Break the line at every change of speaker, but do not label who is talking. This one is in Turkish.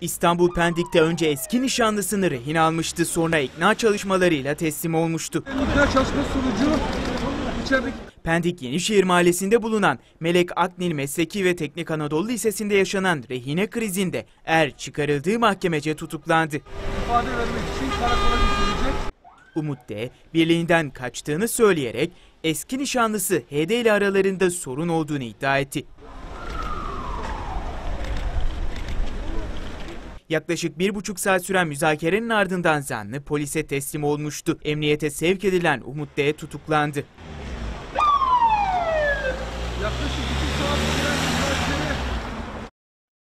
İstanbul Pendik'te önce eski nişanlısını rehin almıştı sonra ikna çalışmalarıyla teslim olmuştu.
İkna çalışması sonucu içerideki
Pendik Yenişehir Mahallesi'nde bulunan Melek Aknil Mesleki ve Teknik Anadolu Lisesi'nde yaşanan rehine krizinde er çıkarıldığı mahkemece tutuklandı.
ifade vermek için karakola götürülecek.
Umut D. birliğinden kaçtığını söyleyerek eski nişanlısı HD ile aralarında sorun olduğunu iddia etti. Yaklaşık bir buçuk saat süren müzakerenin ardından zanlı polise teslim olmuştu. Emniyete sevk edilen Umut D. tutuklandı.